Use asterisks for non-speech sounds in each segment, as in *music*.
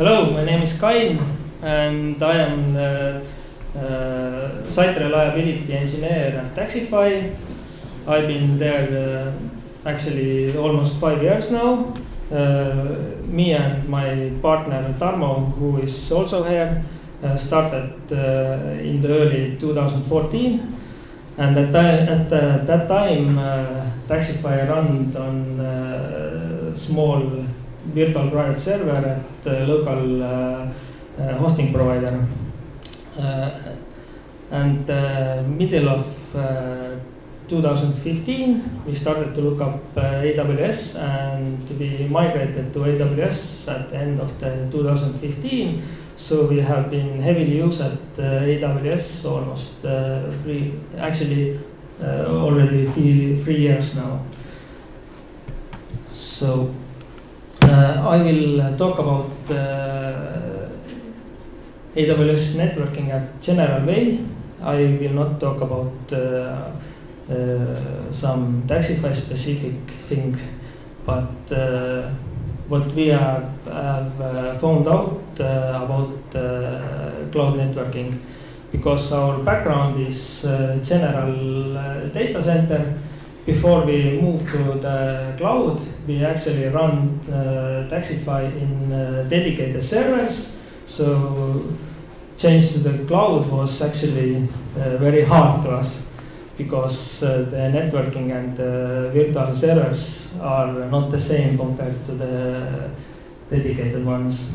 Hello, my name is Kain and I am the uh, site reliability engineer at Taxify. I've been there uh, actually almost five years now. Uh, me and my partner Tarmo, who is also here, uh, started uh, in the early 2014. And at, at uh, that time, Taxify ran on a small virtual private server at a local uh, uh, hosting provider. Uh, and middle of 2015, we started to look up uh, AWS and we migrated to AWS at the end of the 2015. So we have been heavily used at uh, AWS almost uh, three, actually already three, three years now. So uh, I will uh, talk about uh, AWS networking at general way. I will not talk about some Taxify specific things, but what we have, have found out about cloud networking because our background is general data center before we moved to the cloud, we actually run uh, Taxify in uh, dedicated servers. So change to the cloud was actually uh, very hard to us because uh, the networking and the virtual servers are not the same compared to the dedicated ones.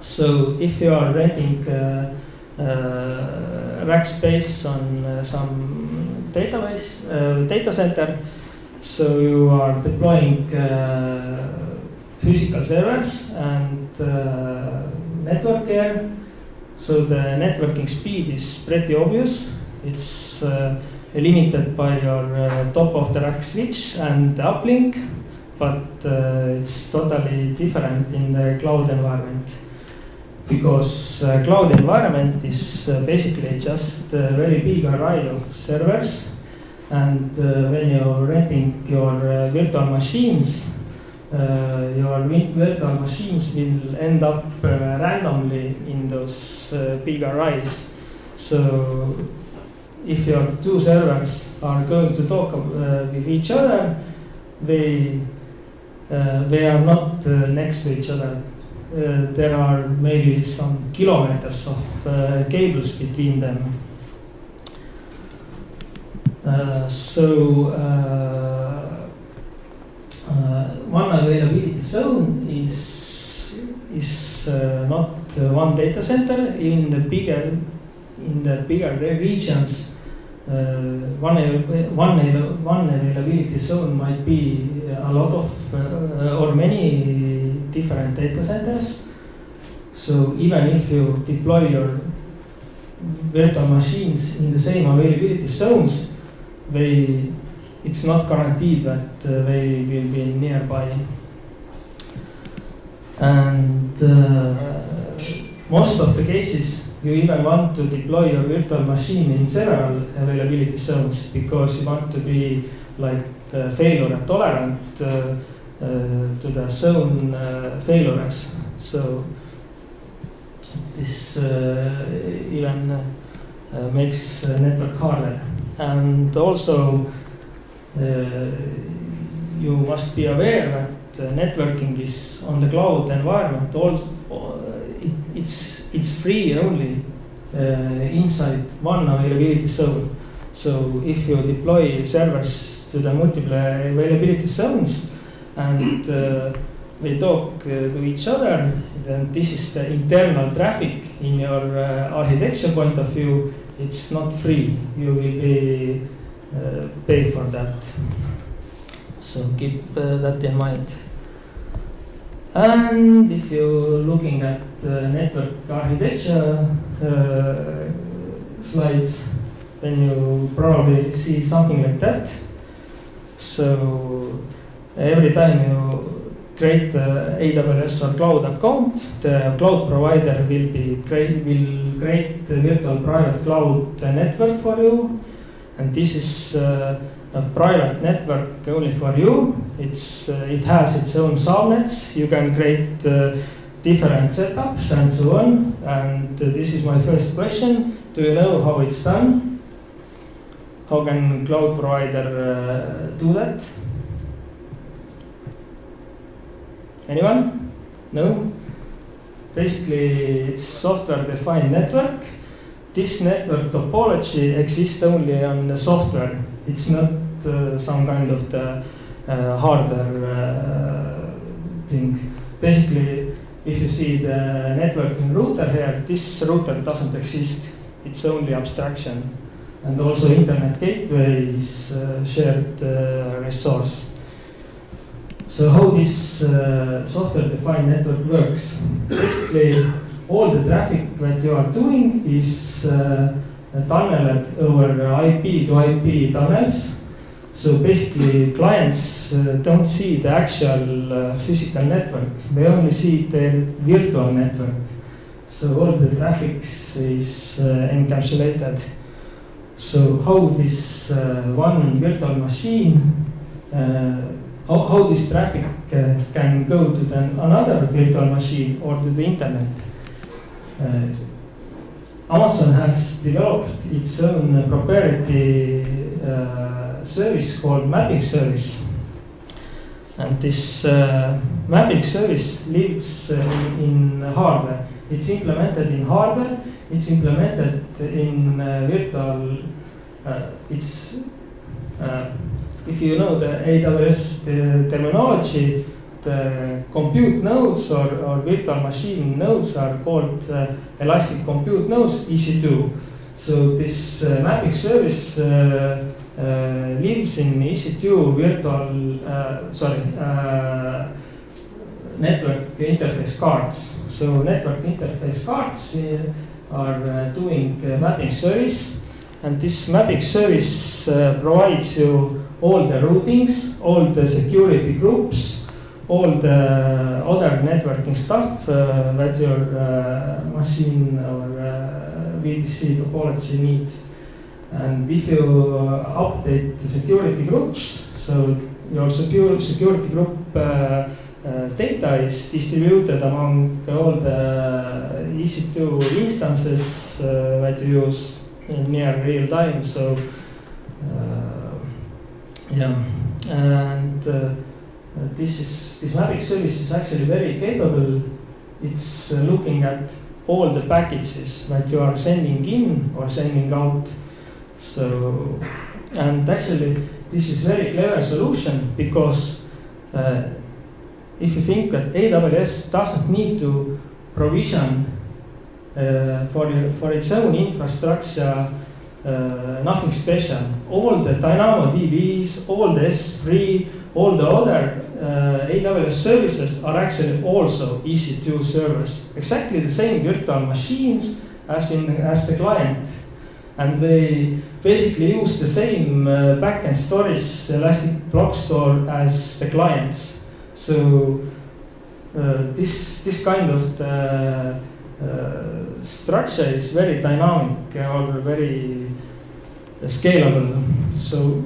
So if you are renting uh, uh, rack space on some database, uh, data center. So you are deploying uh, physical servers and uh, network there. So the networking speed is pretty obvious. It's limited by your top of the rack switch and uplink, but it's totally different in the cloud environment because uh, cloud environment is uh, basically just a very big array of servers. And uh, when you're renting your uh, virtual machines, uh, your virtual machines will end up uh, randomly in those big arrays. So if your two servers are going to talk with each other, they they are not next to each other uh, there are maybe some kilometers of uh, cables between them. Uh, so one availability zone is is not one data center in the bigger in the bigger regions uh, one, one, one availability zone might be a lot of uh, or many different data centers. So even if you deploy your virtual machines in the same availability zones, they, it's not guaranteed that uh, they will be nearby. And uh, most of the cases, you even want to deploy your virtual machine in several availability zones because you want to be like failure tolerant uh, uh, to the zone uh, failures. So this uh, even makes network harder. And also you must be aware that networking is on the cloud environment. Also, it, it's it's free only uh, inside one availability zone. So if you deploy servers to the multiple availability zones, and uh, they talk uh, to each other, then this is the internal traffic in your uh, architecture point of view. It's not free. You will be pay for that. So keep that in mind. And if you're looking at uh, network architecture uh, slides, then you probably see something like that. So every time you create uh, AWS or cloud account, the cloud provider will be create, will create the virtual private cloud network for you. And this is uh, a private network only for you. It's, uh, it has its own subnets. You can create uh, different setups and so on. And this is my first question. Do you know how it's done? How can cloud provider uh, do that? Anyone? No? Basically, it's software defined network. This network topology exists only on the software. It's not uh, some kind of the uh, hardware uh, thing. Basically, if you see the networking router here, this router doesn't exist. It's only abstraction. And also internet gateway is uh, shared uh, resource. So how this uh, software-defined network works? Basically, all the traffic that you are doing is uh, tunneled over IP to IP tunnels. So basically, clients uh, don't see the actual uh, physical network; they only see the virtual network. So all the traffic is uh, encapsulated. So how this uh, one virtual machine how, how this traffic uh, can go to the, another virtual machine or to the internet. Uh, Amazon has developed its own proprietary uh, service called mapping service. And this uh, mapping service lives uh, in, hardware. It's implemented in hardware, it's implemented in uh, virtual, it's if you know the AWS the terminology, the compute nodes or, or virtual machine nodes are called uh, elastic compute nodes, EC2. So this uh, mapping service uh, uh lives in EC2 virtual, uh, sorry, uh, network interface cards. So network interface cards are doing mapping service, and this mapping service provides you all the routings, all the security groups, all the other networking stuff uh, that your uh, machine or uh, VPC topology needs. And if you uh, update the security groups, so your secure, security group uh, uh, data is distributed among all the EC2 instances that you use near real time. So yeah, and uh, this is this mapping service is actually very capable. It's uh, looking at all the packages that you are sending in or sending out. So, and actually, this is very clever solution because uh, if you think that AWS doesn't need to provision uh, for for its own infrastructure uh, nothing special. All the Dynamo DBs, all the S3, all the other uh, AWS services are actually also EC2 servers. Exactly the same virtual machines as in as the client. And they basically use the same uh, backend storage Elastic Block Store as the clients. So uh, this this kind of the, uh, structure is very dynamic or very scalable. So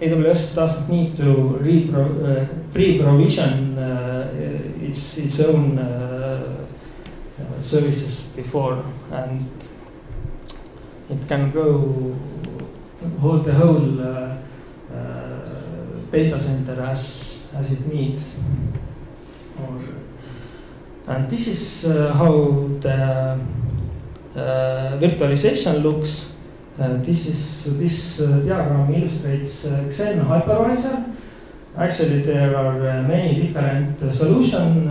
AWS doesn't need to uh, pre-provision uh, its its own uh, uh, services before, and it can go hold the whole uh, data center as as it needs. Or, and this is how the virtualization looks uh, this is this uh, diagram illustrates uh, Xen hypervisor. Actually, there are many different solutions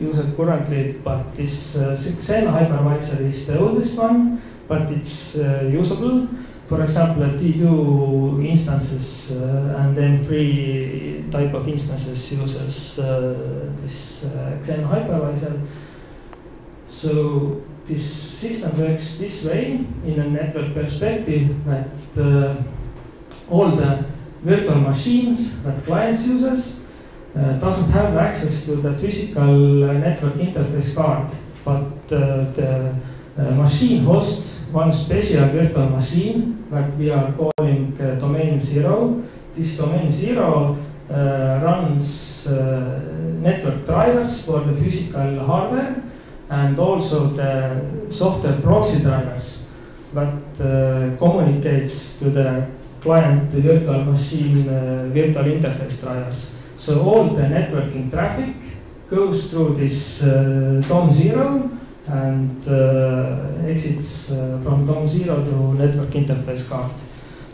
used currently, but this Xen hypervisor is the oldest one, but it's usable. For example, T2 instances and then three type of instances uses this Xen hypervisor. So this system works this way in a network perspective that uh, all the virtual machines that clients uses uh, doesn't have access to the physical uh, network interface card, but uh, the uh, machine hosts one special virtual machine that we are calling uh, domain zero. This domain zero uh, runs uh, network drivers for the physical hardware and also the software proxy drivers that uh, communicates to the client the virtual machine uh, virtual interface drivers. So all the networking traffic goes through this uh, DOM0 and uh, exits uh, from DOM0 to network interface card.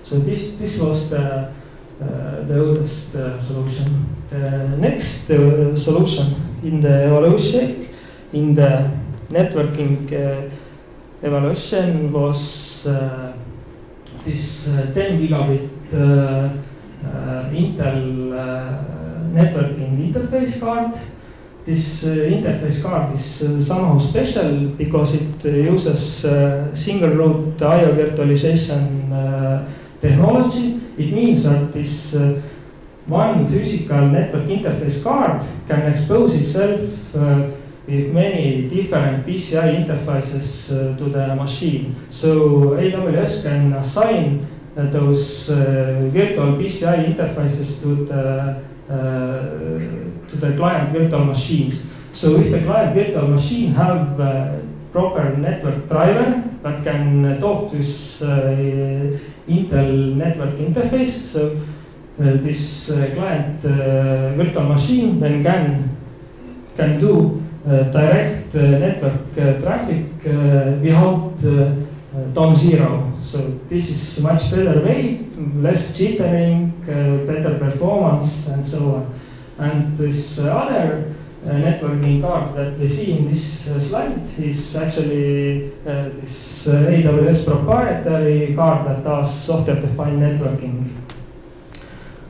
So this, this was the, uh, the oldest uh, solution. The next uh, solution in the evolution, in the networking uh, evaluation was uh, this uh, 10 gigabit uh, uh, Intel uh, networking interface card. This uh, interface card is uh, somehow special because it uh, uses single root IO virtualization technology. It means that this one physical network interface card can expose itself uh, with many different PCI interfaces uh, to the machine. So AWS can assign uh, those uh, virtual PCI interfaces to the to the client virtual machines. So if the client virtual machine have uh, proper network driver that can uh, talk to this uh, Intel network interface, so uh, this uh, client uh, virtual machine then can can do uh, direct uh, network uh, traffic uh, without uh, uh, DOM zero. So this is much better way, less jittering, uh, better performance, and so on. And this uh, other uh, networking card that we see in this uh, slide is actually uh, this uh, AWS proprietary card that does software-defined networking.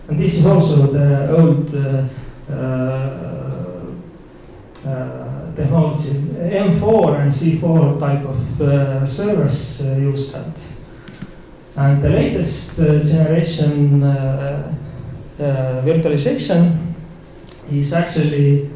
And this is also the old uh, uh, uh, technology. M4 and C4 type of uh, servers uh, use that. And the latest uh, generation uh, uh, virtualization is actually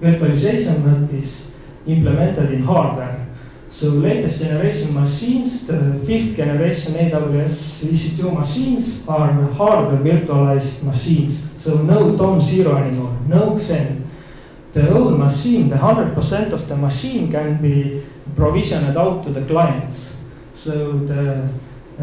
virtualization that is implemented in hardware. So latest generation machines, the fifth generation AWS EC2 machines are hardware virtualized machines. So no DOM zero anymore, no Xen. The whole machine, the hundred percent of the machine can be provisioned out to the clients. So the uh,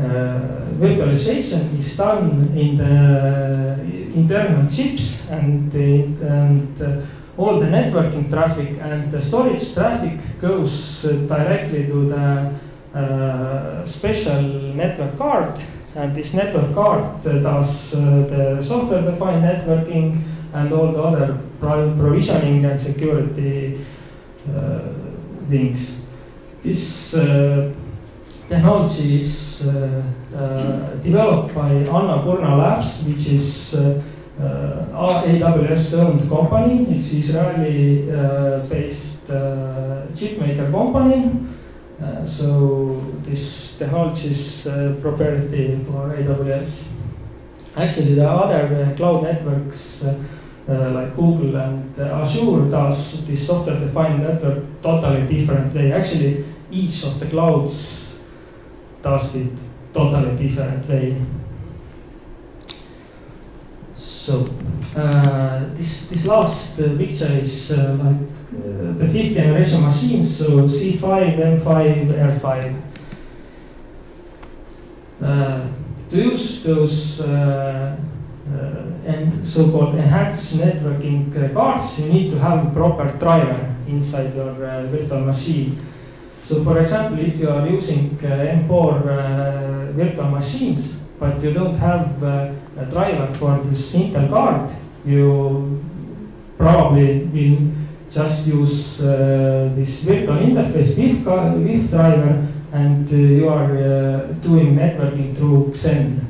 virtualization is done in the internal chips and, the, and uh, all the networking traffic and the storage traffic goes uh, directly to the uh, special network card. And this network card does uh, the software defined networking and all the other pro- provisioning and security uh, things. This uh, technology is uh, uh, developed by Annapurna Labs, which is uh, AWS owned company. It's Israeli based uh, chip maker company. Uh, so this technology is uh, proprietary for AWS. Actually, the other uh, cloud networks like Google and Azure does this software-defined network totally different way. Actually, each of the clouds does it totally different way. So uh, this this last uh, picture is uh, like uh, the fifth generation machines, so C5, M5, R5. Uh, to use those uh, uh, and so-called enhanced networking uh, cards, you need to have a proper driver inside your uh, virtual machine. So, for example, if you are using uh, M4 uh, virtual machines, but you don't have uh, a driver for this Intel card, you probably will just use uh, this virtual interface with, with driver and uh, you are uh, doing networking through Xen.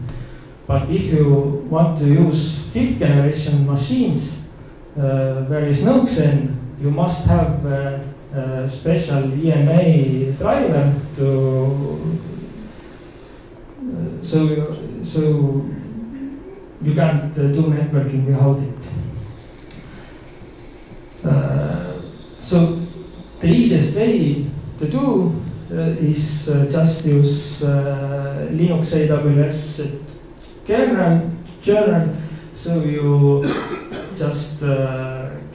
But if you want to use fifth generation machines where is no Xen, you must have uh, special EMA driver to uh, so so you can't uh, do networking without it. Uh, so the easiest way to do uh, is uh, just use Linux AWS kernel, kernel. So you just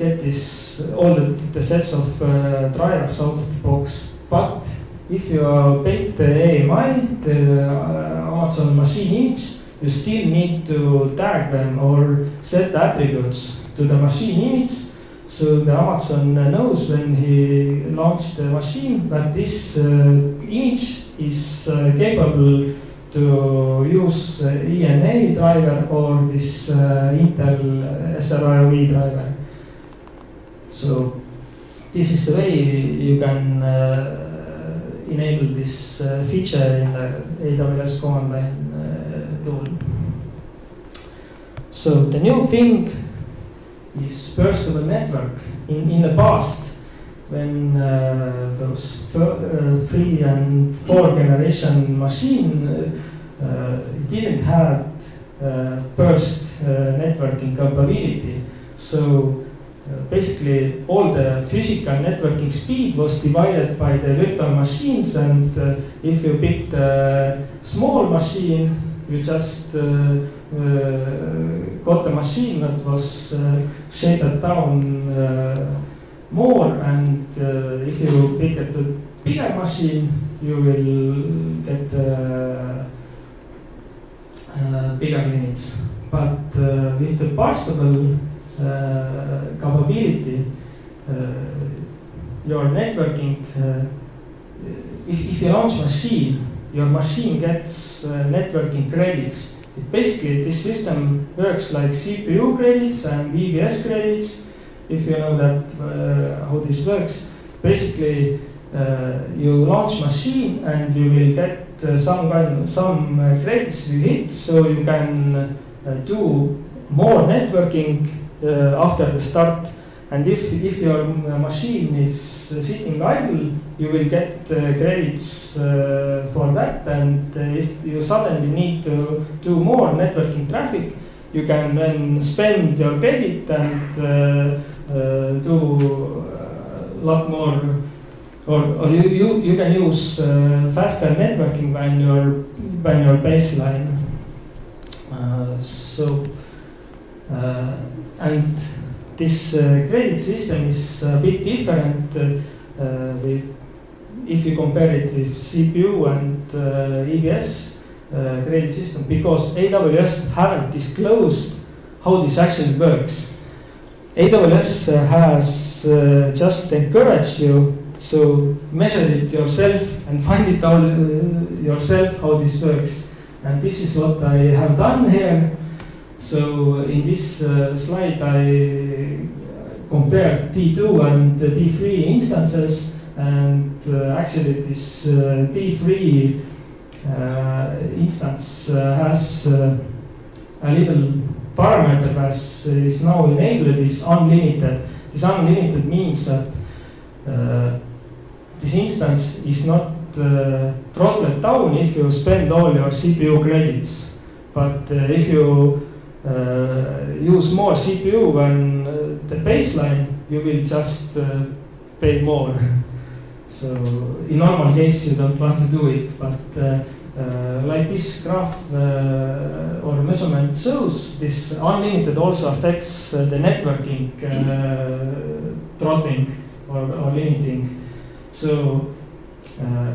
get this all the, the sets of uh, drivers out of the box. But if you pick the AMI, the uh, Amazon machine image, you still need to tag them or set the attributes to the machine image. So the Amazon knows when he launched the machine that this uh, image is uh, capable to use uh, ENA driver or this uh, Intel SRIOV driver. So this is the way you can uh, enable this uh, feature in the AWS command line uh, tool. So the new thing is personal network. In, in the past, when uh, those uh, three and four generation machine uh, didn't have burst networking capability. So basically all the physical networking speed was divided by the virtual machines and uh, if you picked a small machine, you just uh, uh, got a machine that was uh, shaded down uh, more and uh, if you pick a bigger machine, you will get uh, uh, bigger limits. But uh, with the parsable capability, uh, your networking, uh, if, if you launch machine, your machine gets networking credits. It basically, this system works like CPU credits and EBS credits. If you know that how this works, basically uh, you launch machine and you will get uh, some kind of, some uh, credits you hit, so you can do more networking after the start. And if if your machine is sitting idle, you will get uh, credits uh, for that. And uh, if you suddenly need to do more networking traffic, you can then spend your credit and do a lot more or, or you, you, you can use uh, faster networking when your when your baseline. Uh, so uh, and this uh, credit system is a bit different uh, uh, with if you compare it with CPU and uh, EBS uh, credit system because AWS haven't disclosed how this actually works. AWS uh, has uh, just encouraged you so measure it yourself and *laughs* find it all uh, yourself how this works. And this is what I have done here. So in this uh, slide, I compared T2 and the T3 instances, and uh, actually this uh, T3 uh, instance uh, has uh, a little parameter that is now enabled is unlimited. This unlimited means that uh, this instance is not uh, throttled down if you spend all your CPU credits. But uh, if you uh, use more CPU than uh, the baseline, you will just uh, pay more. *laughs* so in normal case, you don't want to do it, but uh, uh, like this graph uh, or measurement shows, this unlimited also affects uh, the networking uh, throttling or, or limiting. So uh,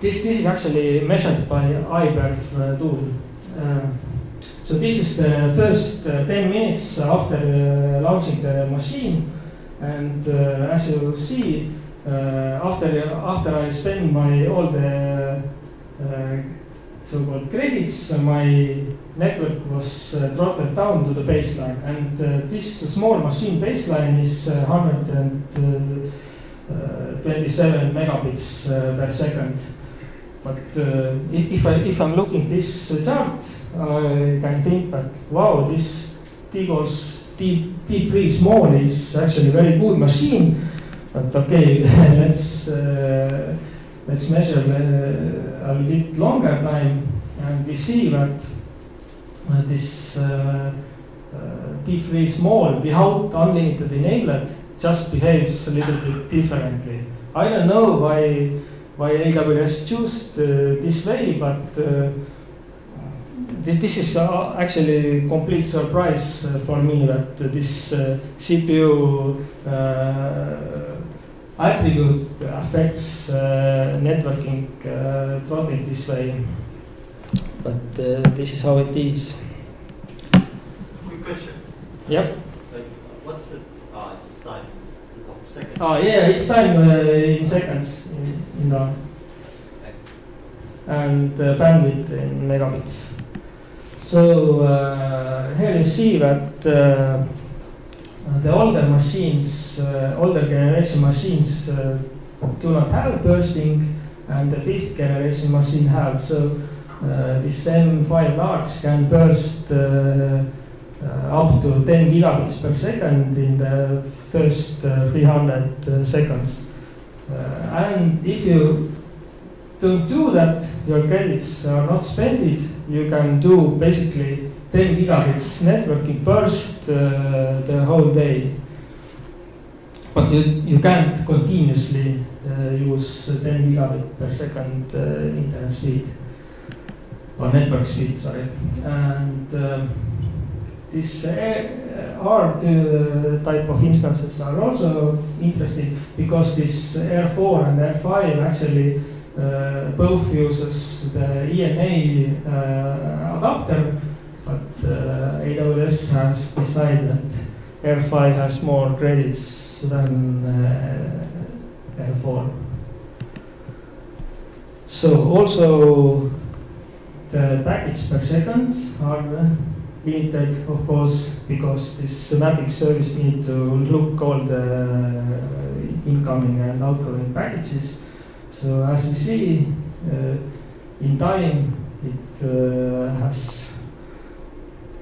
this, this is actually measured by iBerf uh, tool. Uh, so this is the first uh, 10 minutes after uh, launching the machine. And uh, as you see, uh, after, after I spend my all the uh, so-called credits, uh, my network was uh, throttled down to the baseline. And uh, this small machine baseline is uh, 127 megabits uh, per second. But uh, if, I if I'm looking this uh, chart, I can think that wow, this Tigos T T3 small is actually a very good machine. But okay, *laughs* let's uh, let's measure uh, a bit longer time, and we see that uh, this uh, uh, T3 small without unlimited enabled just behaves a little bit differently. I don't know why why AWS chose uh, this way, but uh, this, this is uh, actually complete surprise uh, for me that this uh, CPU uh, attribute affects uh, networking uh, traffic this way. But this is how it is. Quick question. Yep. Like, what's the uh, it's time of seconds? Oh yeah, it's time in seconds in, in the and bandwidth in megabits. So uh, here you see that uh, the older machines, uh, older generation machines uh, do not have bursting and the fifth generation machine have. So uh, this M5 large can burst up to 10 gigabits per second in the first 300 seconds. and if you don't do that, your credits are not spent. You can do basically 10 gigabits networking burst uh, the whole day. But you, you can't continuously uh, use 10 gigabit per second uh, internet speed or network speed, sorry. And um, this uh, R2 type of instances are also interesting because this R4 and R5 actually uh, both uses the ENA uh, adapter, but uh, AWS has decided that R5 has more credits than R4. So also the packets per second are limited, of course, because this mapping service need to look all the incoming and outgoing packages. So as we see uh, in time, it uh, has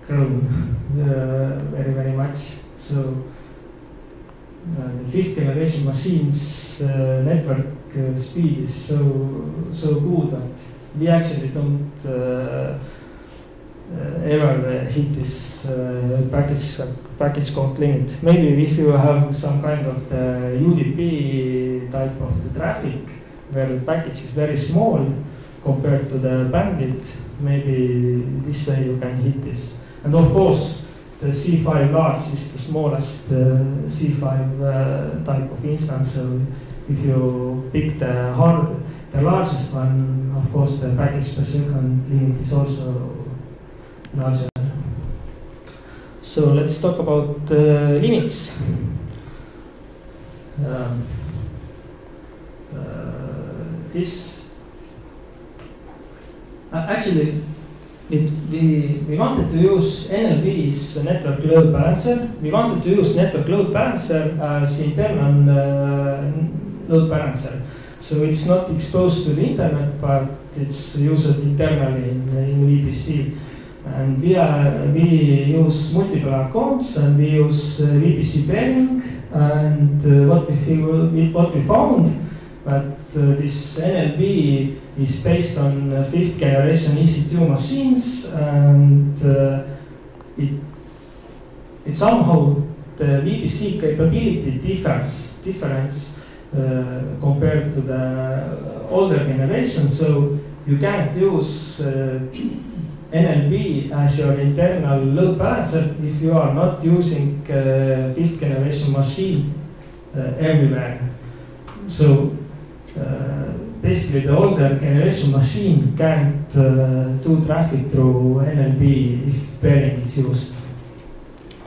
grown uh, very, very much. So the fifth generation machines network speed is so, so good that we actually don't uh, ever hit this uh, package package count limit. Maybe if you have some kind of the UDP type of the traffic, where the package is very small compared to the bandwidth, maybe this way you can hit this. And of course, the C5 large is the smallest uh, C5 uh, type of instance. So if you pick the hard, the largest one, of course, the package per second limit is also larger. So let's talk about the limits. Um, uh, this uh, actually it, we, we wanted to use NLP's network load balancer. We wanted to use network load balancer as internal uh, load balancer. So it's not exposed to the internet, but it's used internally in, in VPC. And we, are, we use multiple accounts and we use uh, VPC pairing. And uh, what we feel, what we found uh, this NLP is based on uh, fifth generation EC2 machines and uh, it, it somehow the VPC capability differs, difference uh, compared to the older generation. So you can't use uh, as your internal load balancer if you are not using uh, fifth generation machine everywhere. So uh, basically the older generation machine can't uh, do traffic through NLP if pairing is used.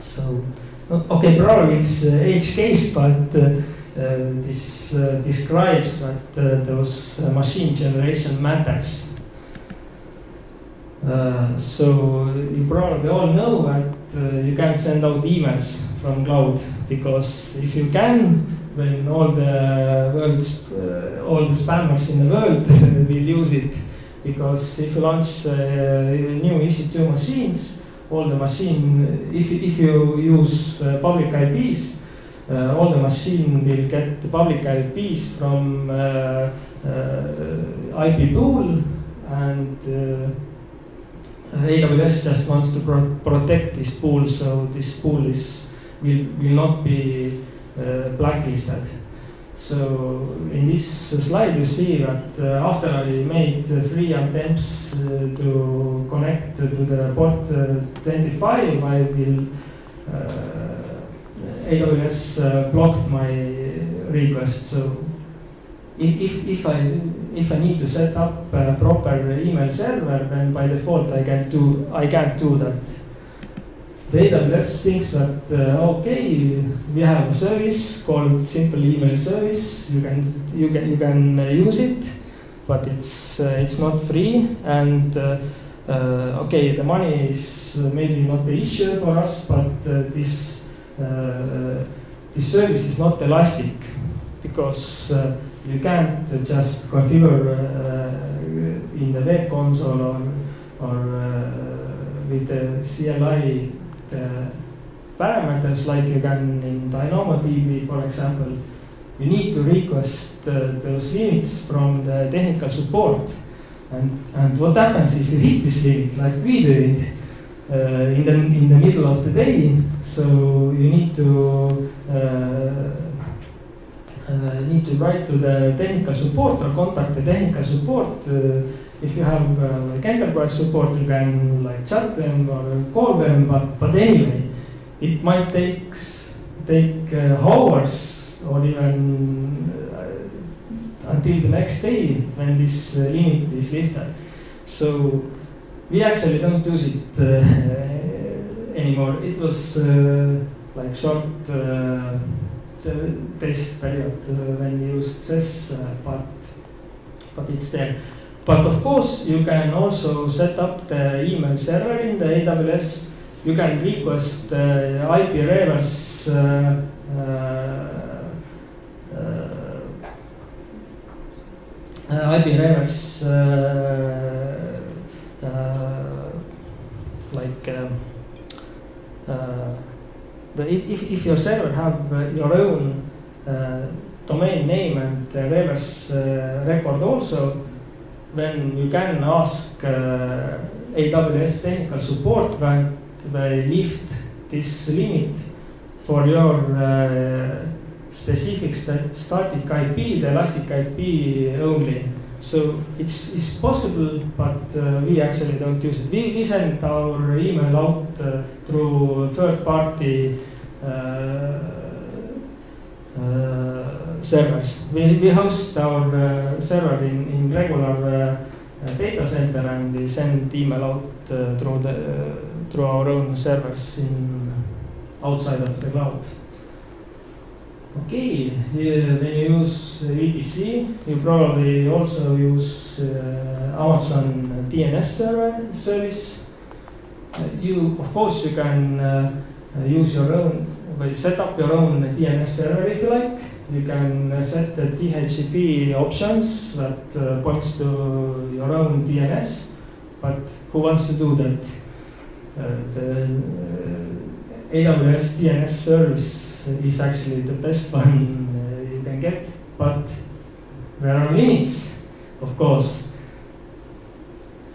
So, okay, probably it's uh, edge case, but this describes that those machine generation matters. Uh, so you probably all know that uh, you can send out emails from cloud because if you can, when all the world's uh, all the spammers in the world *laughs* will use it because if you launch uh, new EC2 machines, all the machine if if you use uh, public IPs, uh, all the machine will get the public IPs from uh, uh, IP pool and. AWS just wants to pro protect this pool, so this pool is will will not be uh, blacklisted. So in this slide, you see that uh, after I made three attempts uh, to connect to the port uh, 25, I will uh, AWS uh, blocked my request. So if, if I if I need to set up a proper email server, then by default I can't do I can't do that. The AWS thinks that uh, okay, we have a service called simple email service. You can you can you can uh, use it, but it's uh, it's not free. And uh, uh, okay, the money is maybe not the issue for us, but uh, this this service is not elastic because you can't just configure in the web console or or with the CLI the parameters like you can in DynamoDB, for example, you need to request uh, those limits from the technical support. And, and what happens if you hit this limit, like we did uh, in, the, in the middle of the day? So you need to uh, uh need to write to the technical support or contact the technical support uh, if you have uh, like enterprise support, you can like chat them or call them. But but anyway, it might take take uh, hours or even uh, until the next day when this uh, limit is lifted. So we actually don't use it uh, *laughs* anymore. It was uh, like short test period when we used CES, but but it's there. But of course, you can also set up the email server in the AWS. You can request uh, IP reverse uh, uh, uh IP reverse uh, uh, like um, the, if, if your server have your own domain name and reverse record also when you can ask uh, AWS technical support when they lift this limit for your uh, specific st static IP, the elastic IP only. So it's, it's possible, but uh, we actually don't use it. We, we send our email out uh, through third party uh, uh, servers. We, we host our uh, server in, in regular uh, data center and we send email out uh, through the through our own servers in outside of the cloud. Okay, here when you use VPC, you probably also use uh, Amazon DNS server service. Uh, you, of course, you can uh, use your own, well, set up your own DNS server if you like you can set the DHCP options that uh, points to your own DNS, but who wants to do that? Uh, the uh, AWS DNS service is actually the best one uh, you can get, but there are limits, of course.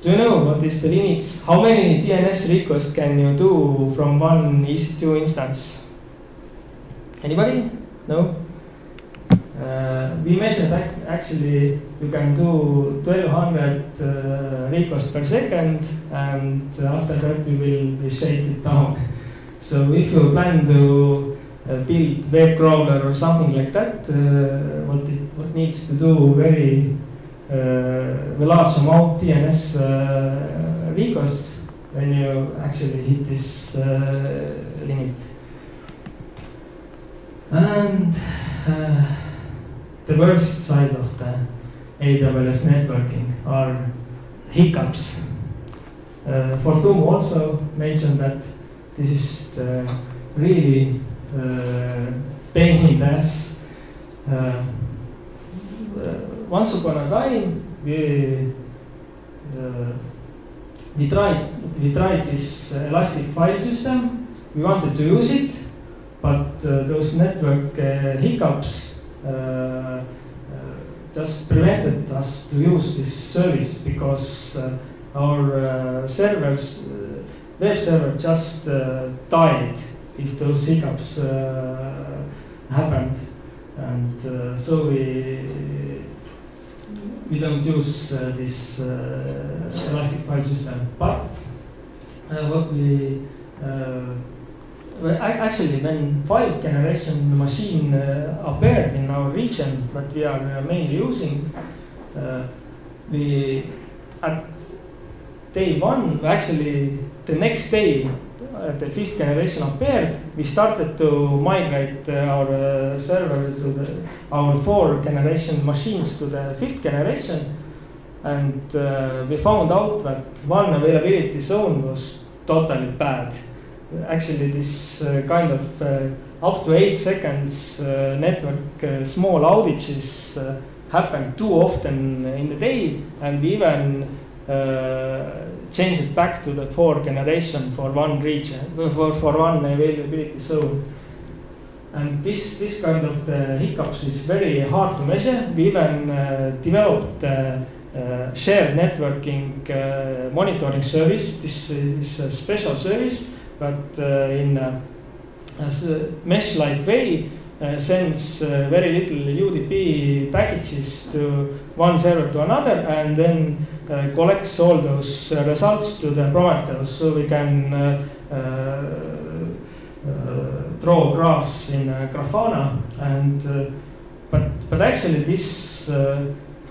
Do you know what is the limits? How many DNS requests can you do from one EC2 instance? Anybody? No? Uh, we measured actually you can do 1200 uh, requests per second and after that we will we shake it down. *laughs* So if you plan to uh, build web crawler or something like that, uh, what it, what needs to do very uh, large amount DNS uh, requests when you actually hit this limit. And the worst side of the AWS networking are hiccups. Uh, Fortum also mentioned that this is the really uh, pain in the ass. Uh, uh, once upon a time, we uh, we tried we tried this elastic file system. We wanted to use it, but uh, those network hiccups uh, uh, just prevented us to use this service because uh, our servers, web server just died if those hiccups happened. and uh, so we we don't use uh, this uh, elastic file system. But uh, what we uh, actually when five generation machine uh, appeared in our region that we are uh, mainly using, uh, we at day one actually the next day uh, the fifth generation appeared, we started to migrate uh, our uh, server to the, our four generation machines to the fifth generation. And we found out that one availability zone was totally bad. Actually, this uh, kind of uh, up to eight seconds uh, network uh, small outages uh, happen too often in the day, and we even uh, change it back to the four generation for one region, for, for one availability zone. And this, this kind of the hiccups is very hard to measure. We even uh, developed uh, uh, shared networking uh, monitoring service. This is a special service, but uh, in a, a mesh-like way uh, sends very little UDP packages to one server to another and then collects all those results to the Prometheus so we can draw graphs in Grafana and but but actually this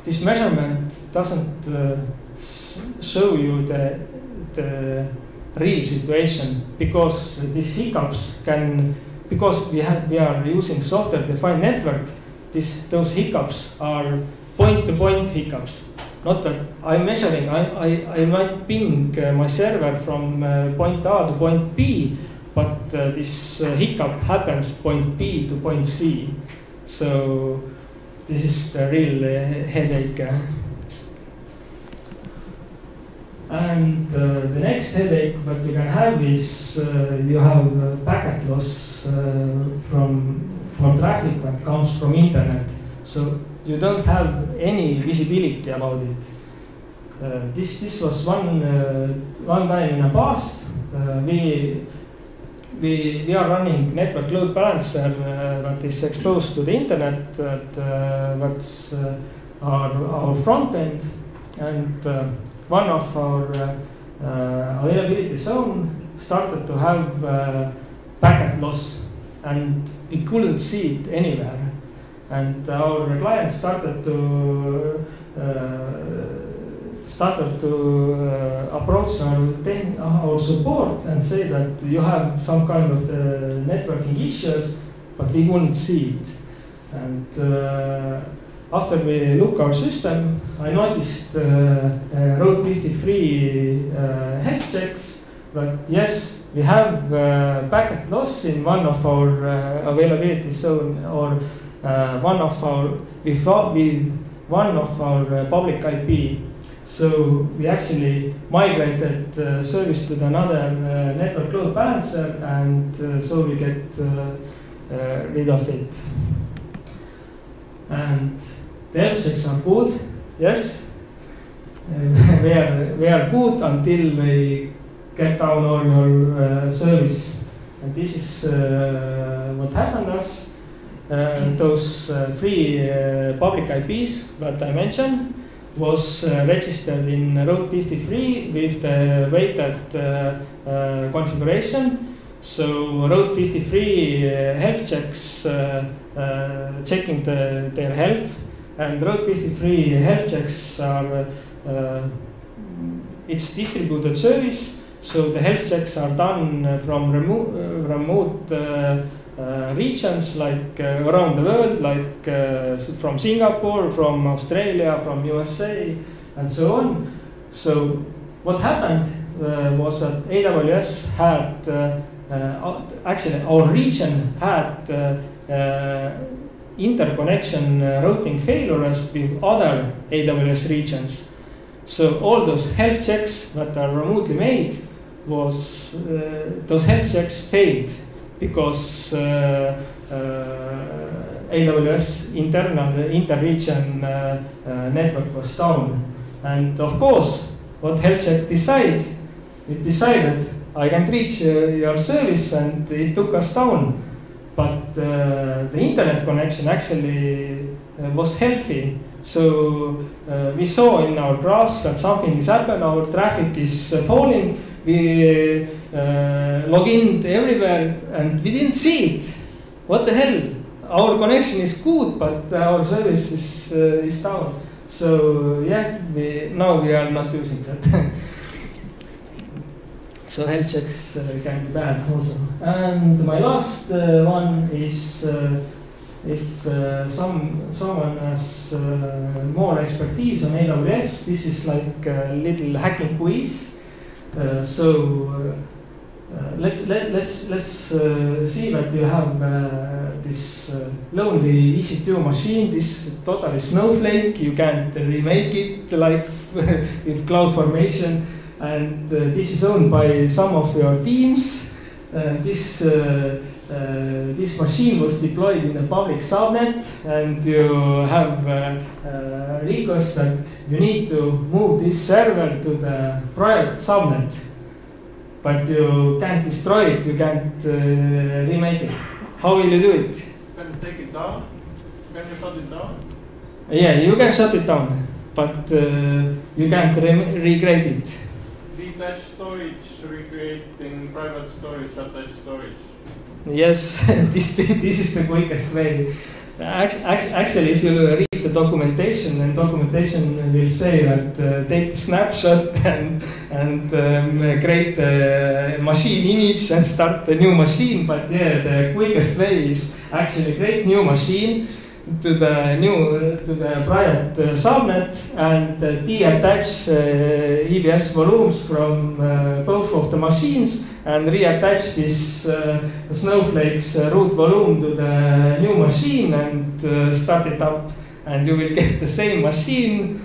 this measurement doesn't show you the the real situation because these hiccups can because we have we are using software defined network. This those hiccups are point to point hiccups not that i'm measuring. I i, I might ping uh, my server from uh, point a to point b but uh, this uh, hiccup happens point b to point c. So this is the real uh, headache uh. And uh, the next headache that you can have is uh, you have uh, packet loss uh, from from traffic that comes from internet. So you don't have any visibility about it. Uh, this this was one uh, one time in the past. We we we are running network load balancer that is exposed to the internet that that's our our front end and. One of our uh, uh, availability zone started to have uh, packet loss and we couldn't see it anywhere. And our client started to uh, started to uh, approach our, our support and say that you have some kind of uh, networking issues, but we couldn't see it. And after we look our system, I noticed uh, uh, Road 53 uh, health checks. But yes, we have packet loss in one of our availability zone or one of our we thought we one of our uh, public IP. So we actually migrated uh, service to another uh, network load balancer, and so we get rid of it. And the health checks are good, yes. *laughs* They are good until they get down all your uh, service, and this is uh, what happened us. Uh, those uh, three uh, public IPs that I mentioned was uh, registered in Route 53 with the weighted uh, uh, configuration. So Route 53 uh, health checks uh, uh, checking the, their health, and Route 53 health are uh, it's distributed service. So the health checks are done from remote uh, remote uh, uh, regions like uh, around the world, like uh, from Singapore, from Australia, from USA, and so on. So what happened uh, was that AWS had uh, uh, actually our region had uh, uh, interconnection uh, routing failures with other AWS regions. So all those health checks that are remotely made was uh, those health checks failed because uh, uh, AWS internal inter-region uh, uh, network was down. And of course, what health check decides, it decided I can reach your service and it took us down. But uh, the internet connection actually uh, was healthy. So uh, we saw in our graphs that something is happening, our traffic is falling. We uh, log in everywhere and we didn't see it. What the hell? Our connection is good, but our service is, uh, is down. So yeah, we, now we are not using that. *laughs* so health checks uh, can be bad also. And my last uh, one is uh, if uh, some someone has uh, more expertise on AWS, this is like a little hacking quiz. Uh, so let's let, let's let's see that you have this lonely EC2 machine, this totally snowflake. You can't remake it like *laughs* with cloud formation, and uh, this is owned by some of your teams. Uh, this uh, uh, this machine was deployed in a public subnet, and you have uh, uh, request that you need to move this server to the private subnet but you can't destroy it, you can't uh, remake it. How will you do it? Can you take it down? Can you shut it down? Yeah, you can shut it down, but uh, you can't re- recreate it. Detach storage, recreating private storage, attached storage. Yes, *laughs* this, this is the quickest way. Act- act- Actually, if you read the documentation, then documentation will say that uh, take the snapshot *laughs* and and um, create a machine image and start the new machine. But yeah, the quickest way is actually create new machine to the new to the private uh, subnet and uh, de-attach uh, EBS volumes from uh, both of the machines and reattach this uh, snowflakes uh, root volume to the new machine and uh, start it up and you will get the same machine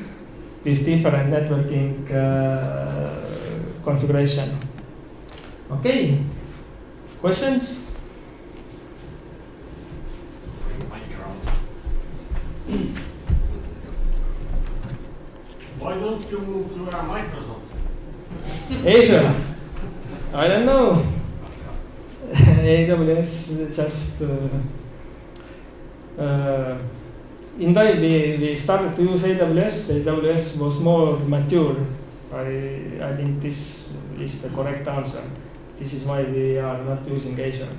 with different networking uh, configuration. Okay, questions? Why don't you move to uh, Microsoft? Azure. I don't know. *laughs* AWS just uh, uh, in time we, we started to use AWS. AWS was more mature. I I think this is the correct answer. This is why we are not using Azure.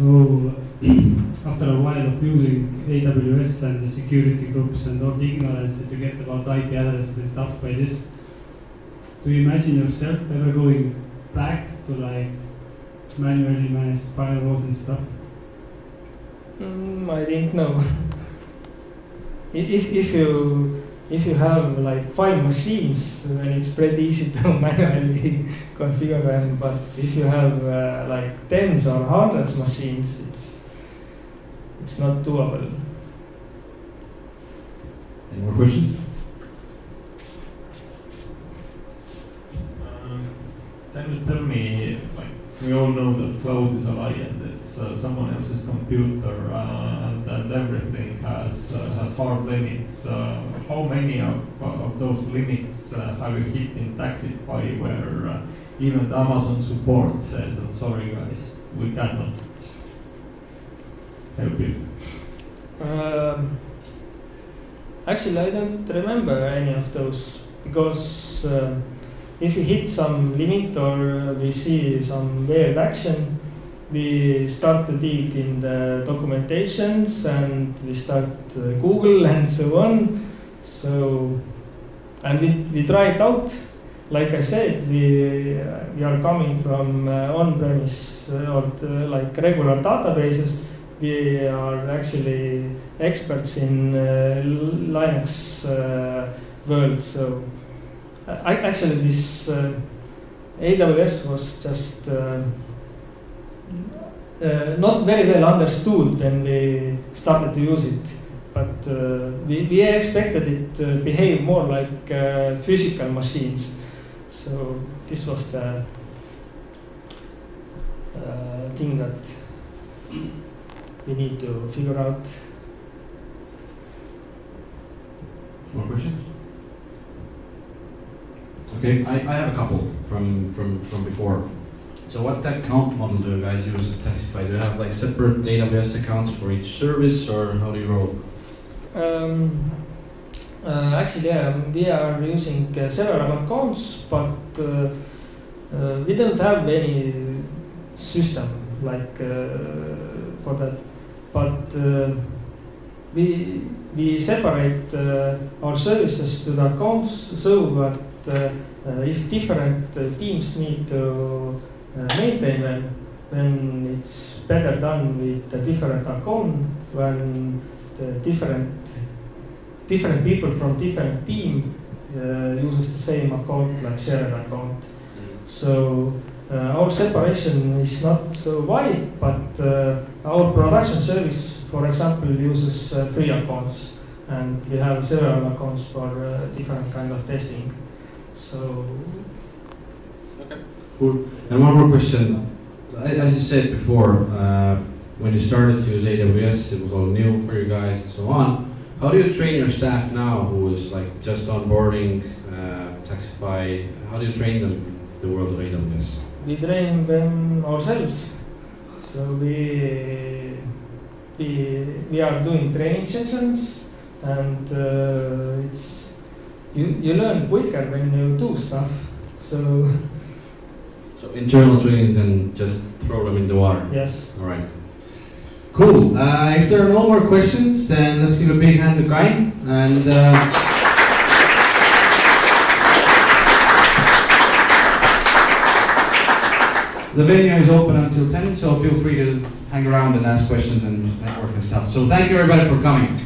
So after a while of using AWS and the security groups and all the ignorance that you get about IP addresses and stuff by this, do you imagine yourself ever going back to like manually managed firewalls and stuff? Mm, I think no. *laughs* If if you if you have like five machines, then it's pretty easy to *laughs* manually configure them. But if you have uh, like tens or hundreds machines, it's it's not doable. Any more questions? Um, Can you tell me, we all know that cloud is a lie it's uh, someone else's computer uh, and, and everything has uh, has hard limits. Uh, how many of, uh, of those limits uh, have you hit in Taxify where even Amazon support says, "I'm sorry guys, we cannot help you"? Um, actually, I don't remember any of those because uh, if we hit some limit or we see some weird action, we start to dig in the documentations and we start uh, Google *laughs* and so on. So, and we, we try it out. Like I said, we, uh, we are coming from uh, on-premise uh, or uh, like regular databases we are actually experts in uh, Linux world. So, Actually, this uh, AWS was just uh, uh, not very well understood when we started to use it. But uh, we, we expected it to behave more like uh, physical machines. So this was the uh, thing that we need to figure out. More questions? Okay, I, I have a couple from, from, from before. So what that account model do you guys use at Taxify? Do you have like separate AWS accounts for each service or how do you roll? Um, uh, actually, yeah, we are using uh, several accounts, but uh, uh, we don't have any system like uh, for that. But uh, we we separate our services to the accounts so that if different uh, teams need to maintain them, then it's better done with a different account when the different different people from different team uh, uses the same account like shared account. So uh, our separation is not so wide, but uh, our production service, for example, uses uh, three accounts, and we have several accounts for uh, different kind of testing. So Cool. And one more question. As you said before, uh, when you started to use AWS, it was all new for you guys and so on. How do you train your staff now who is like just onboarding uh, Taxify? How do you train them in the world of AWS? we train them ourselves. So we we we are doing training sessions, and uh, it's you you learn quicker when you do stuff. So So internal training and just throw them in the water. yes. All right. Cool. Uh, if there are no more questions, then let's give a big hand to Kai. And uh, the venue is open until 10, so feel free to hang around and ask questions and network and stuff. So thank you everybody for coming.